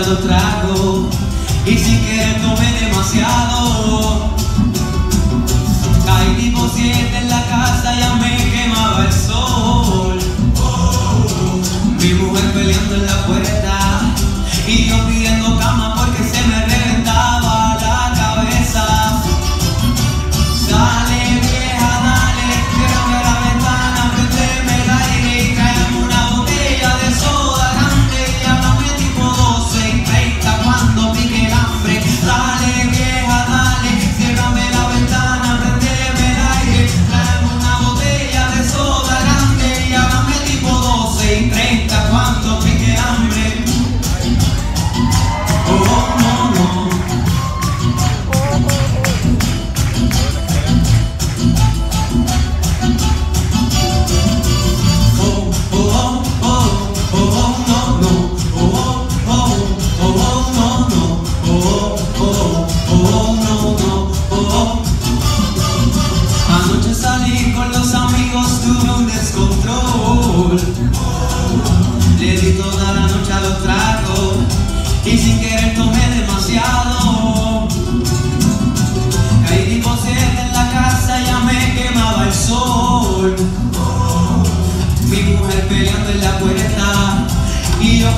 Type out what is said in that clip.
demasiado trago. Y sin querer tomé demasiado. y sin querer tomé demasiado. Caí inconsciente en la casa, ya me quemaba el sol. Mi mujer peleando en la puerta y yo